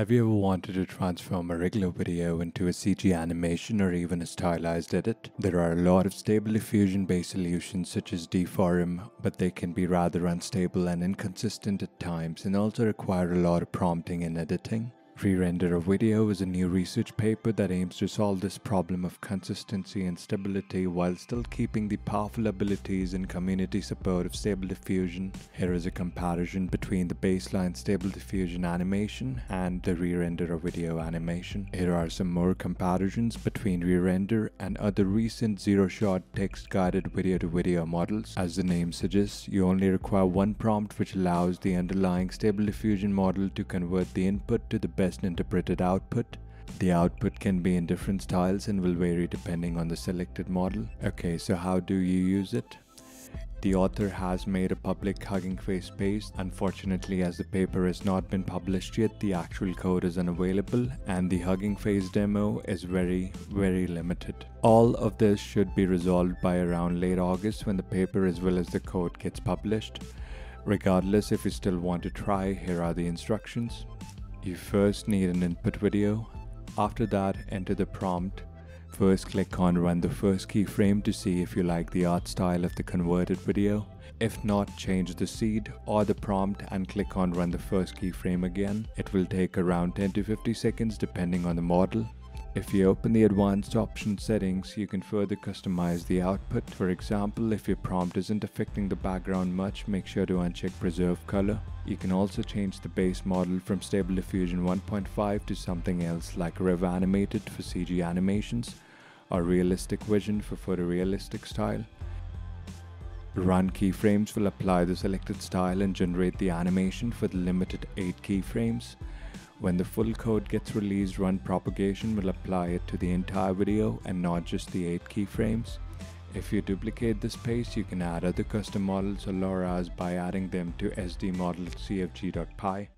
Have you ever wanted to transform a regular video into a CG animation or even a stylized edit? There are a lot of stable diffusion based solutions such as Deforum, but they can be rather unstable and inconsistent at times and also require a lot of prompting and editing. Re-render of video is a new research paper that aims to solve this problem of consistency and stability while still keeping the powerful abilities and community support of Stable Diffusion. Here is a comparison between the baseline Stable Diffusion animation and the re-render of video animation. Here are some more comparisons between re-render and other recent zero-shot text-guided video-to-video models. As the name suggests, you only require one prompt which allows the underlying Stable Diffusion model to convert the input to the best best interpreted output. The output can be in different styles and will vary depending on the selected model. Okay, so how do you use it? The author has made a public Hugging Face page. Unfortunately, as the paper has not been published yet, the actual code is unavailable and the Hugging Face demo is very, very limited. All of this should be resolved by around late August when the paper as well as the code gets published. Regardless, if you still want to try, here are the instructions. You first need an input video. After that, enter the prompt. First click on run the first keyframe to see if you like the art style of the converted video. If not, change the seed or the prompt and click on run the first keyframe again. It will take around 10 to 50 seconds depending on the model. If you open the advanced option settings, you can further customize the output. For example, if your prompt isn't affecting the background much, make sure to uncheck preserve color. You can also change the base model from Stable Diffusion 1.5 to something else like Rev Animated for CG animations or Realistic Vision for photorealistic style. Run keyframes will apply the selected style and generate the animation for the limited 8 keyframes. When the full code gets released, run propagation will apply it to the entire video and not just the 8 keyframes. If you duplicate this paste, you can add other custom models or LoRA's by adding them to sdmodelcfg.py.